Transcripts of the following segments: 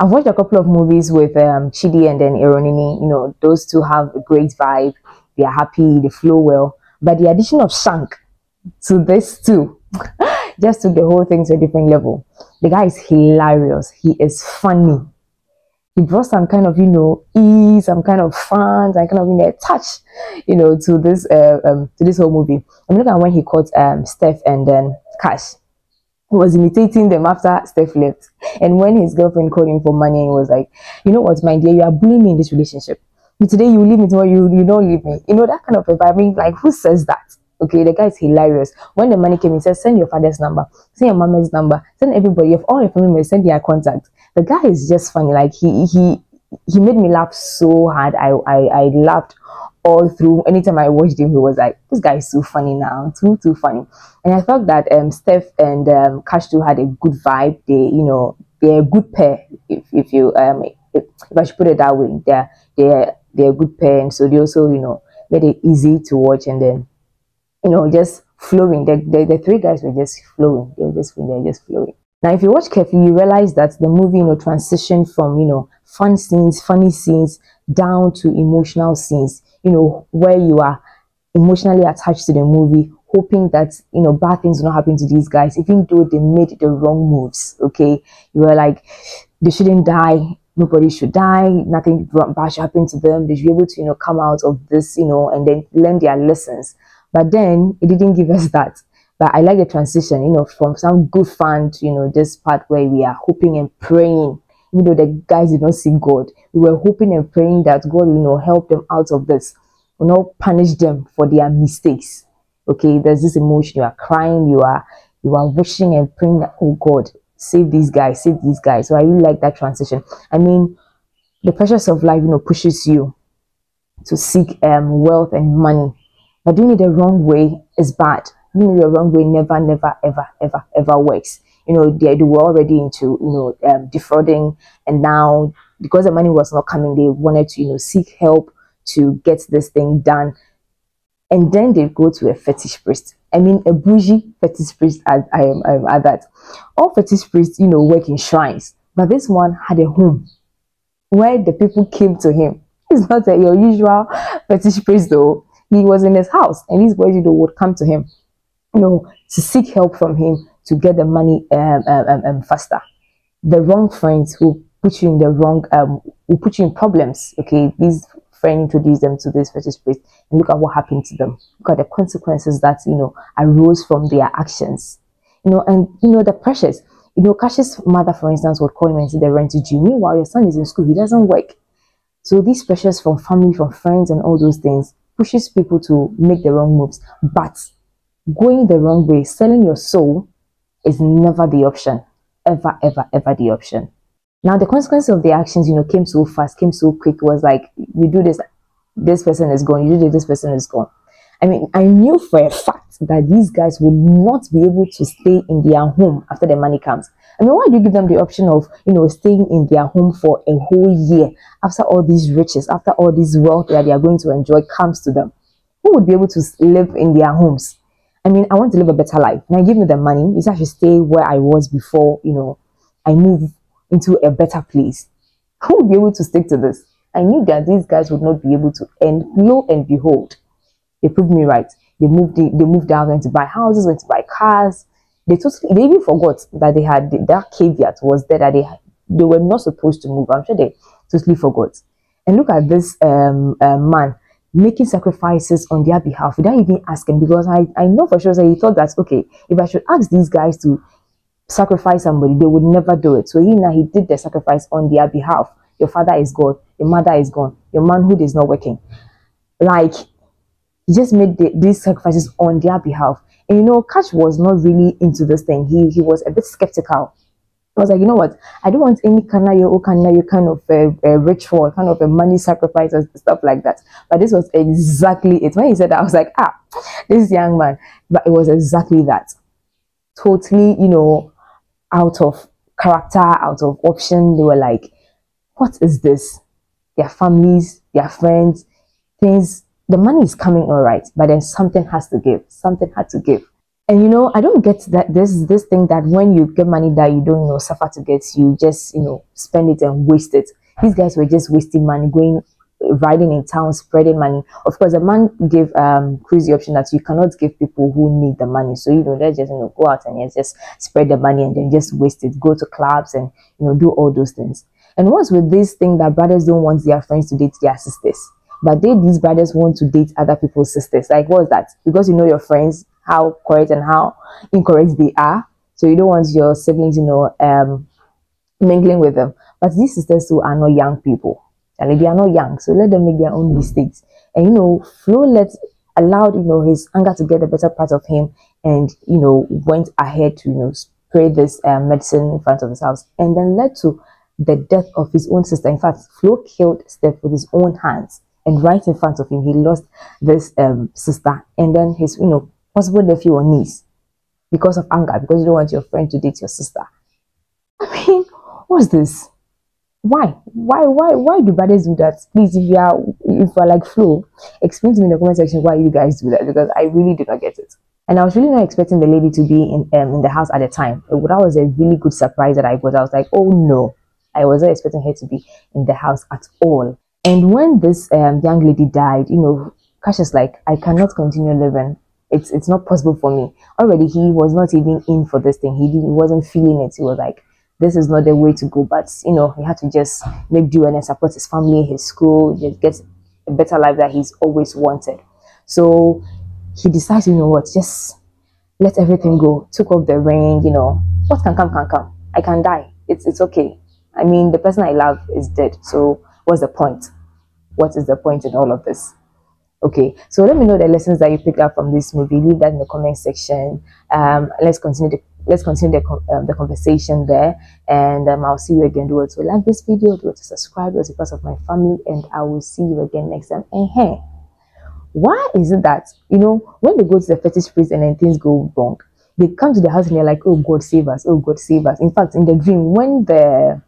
I've watched a couple of movies with um, Chidi and then Eronini. You know, those two have a great vibe. They are happy, they flow well. But the addition of Shank to this too just took the whole thing to a different level. The guy is hilarious. He is funny. He brought some kind of, you know, ease, some kind of fun, some kind of, you know, touch, you know, to this uh, um, to this whole movie. I'm looking at when he caught um, Steph and then Cash was imitating them after Steph left. And when his girlfriend called him for money, he was like, You know what, my dear, you are bullying me in this relationship. Today you leave me, tomorrow you, you don't leave me. You know, that kind of vibe. I mean, like, who says that? Okay, the guy is hilarious. When the money came, he said, Send your father's number, send your mama's number, send everybody, if all your family members, send their contact. The guy is just funny. Like, he, he, he made me laugh so hard. I, I, I laughed all through. Anytime I watched him, he was like, "This guy is so funny now, too too funny." And I thought that um, Steph and um, Cash too had a good vibe. They, you know, they're a good pair. If if you um, if, if I should put it that way, they're they're they're a good pair, and so they also you know made it easy to watch, and then you know just flowing. The the, the three guys were just flowing. They were just they're just flowing. Now, if you watch carefully, you realize that the movie, you know, transitioned from, you know, fun scenes, funny scenes, down to emotional scenes you know, where you are emotionally attached to the movie, hoping that, you know, bad things will not happen to these guys, even though they made the wrong moves. Okay. You were like, they shouldn't die. Nobody should die. Nothing bad should happen to them. They should be able to, you know, come out of this, you know, and then learn their lessons. But then it didn't give us that. But I like the transition, you know, from some good fun to, you know, this part where we are hoping and praying even though the guys did not see God. We were hoping and praying that God will you know help them out of this, will not punish them for their mistakes. Okay, there's this emotion, you are crying, you are you are wishing and praying that oh God, save these guys, save these guys. So I really like that transition. I mean, the pressures of life, you know, pushes you to seek um wealth and money. But doing it the wrong way is bad. Doing it the wrong way never, never, ever, ever, ever works you know, they, they were already into, you know, um, defrauding. And now, because the money was not coming, they wanted to, you know, seek help to get this thing done. And then they go to a fetish priest. I mean, a bougie fetish priest am, I am at that. All fetish priests, you know, work in shrines. But this one had a home where the people came to him. He's not a, your usual fetish priest, though. He was in his house, and these boys, you know, would come to him, you know, to seek help from him to get the money um, um, um, um, faster. The wrong friends who put you in the wrong, um, will put you in problems. Okay, these friends introduce them to this fetish priest, and look at what happened to them. Look at the consequences that you know arose from their actions. You know, and you know the pressures. You know, Cash's mother, for instance, would call him and say the rent to you. Meanwhile, your son is in school; he doesn't work. So these pressures from family, from friends, and all those things pushes people to make the wrong moves. But going the wrong way, selling your soul is never the option. Ever, ever, ever the option. Now, the consequence of the actions, you know, came so fast, came so quick, was like, you do this, this person is gone, you do this, this person is gone. I mean, I knew for a fact that these guys would not be able to stay in their home after the money comes. I mean, why do you give them the option of, you know, staying in their home for a whole year after all these riches, after all this wealth that they are going to enjoy comes to them? Who would be able to live in their homes? I mean, I want to live a better life. Now give me the money. You I should stay where I was before, you know, I move into a better place. Who would be able to stick to this? I knew that these guys would not be able to. And lo and behold, they proved me right. They moved. They, they moved out, went to buy houses, went to buy cars. They totally. They even forgot that they had that caveat was there that they they were not supposed to move. I'm sure they totally forgot. And look at this um, uh, man making sacrifices on their behalf without even asking. Because I, I know for sure that he thought that okay if I should ask these guys to sacrifice somebody they would never do it. So he now he did the sacrifice on their behalf. Your father is gone. Your mother is gone. Your manhood is not working. Like he just made the, these sacrifices on their behalf. And you know Cash was not really into this thing. He he was a bit skeptical I was like, you know what? I don't want any kind of your kind of kind of a, a ritual, kind of a money sacrifice or stuff like that. But this was exactly it. When he said that, I was like, ah, this young man. But it was exactly that. Totally, you know, out of character, out of option. They were like, what is this? Their families, their friends, things. The money is coming all right, but then something has to give. Something had to give. And you know, I don't get that this this thing that when you get money that you don't you know suffer to get, you just you know spend it and waste it. These guys were just wasting money going riding in town, spreading money. Of course, the man gave um option that you cannot give people who need the money. So you know, they just you know go out and just spread the money and then just waste it. Go to clubs and you know do all those things. And what's with this thing that brothers don't want their friends to date their sisters? But they these brothers want to date other people's sisters. Like what's that? Because you know your friends, how correct and how incorrect they are. So you don't want your siblings, you know, um mingling with them. But these sisters too are not young people. And they are not young, so let them make their own mistakes. And you know, Flo let allowed you know his anger to get the better part of him, and you know went ahead to you know spray this uh, medicine in front of his house, and then led to the death of his own sister. In fact, Flo killed Steph with his own hands, and right in front of him, he lost this um, sister, and then his you know possible nephew or niece because of anger, because you don't want your friend to date your sister. I mean, what's this? why? Why why why do brothers do that? Please if you are if you are like Flo explain to me in the comment section why you guys do that because i really do not get it. And i was really not expecting the lady to be in um, in the house at the time. That was a really good surprise that i got. I was like oh no. I wasn't expecting her to be in the house at all. And when this um, young lady died you know is like i cannot continue living it's it's not possible for me already he was not even in for this thing he, didn't, he wasn't feeling it he was like this is not the way to go. But you know, he had to just make do and support his family, his school, just get a better life that he's always wanted. So he decides, you know what, just let everything go. Took off the ring, you know, what can come can come. I can die. It's it's okay. I mean, the person I love is dead. So what's the point? What is the point in all of this? Okay, so let me know the lessons that you picked up from this movie. Leave that in the comment section. Um, let's continue the let's continue the, um, the conversation there. And um, i'll see you again. Do it to like this video. Do it to subscribe. Do part of my family. And i will see you again next time. And hey why is it that you know when they go to the fetish priest and then things go wrong they come to the house and they're like oh god save us. Oh god save us. In fact in the dream when the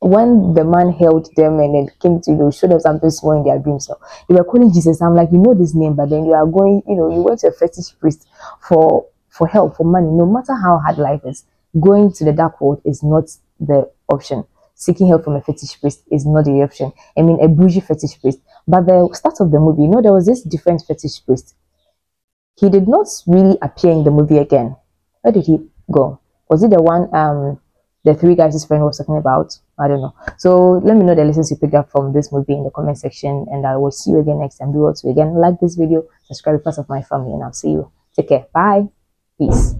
when the man held them and then came to you know show them something small in their dreams so they were calling jesus i'm like you know this name but then you are going you know you went to a fetish priest for for help, for money, no matter how hard life is, going to the dark world is not the option. Seeking help from a fetish priest is not the option. I mean, a bougie fetish priest. But the start of the movie, you know, there was this different fetish priest. He did not really appear in the movie again. Where did he go? Was it the one um the three guys his friend was talking about? I don't know. So let me know the lessons you picked up from this movie in the comment section, and I will see you again next time. Do also again like this video, subscribe, part of my family, and I'll see you. Take care. Bye. Peace.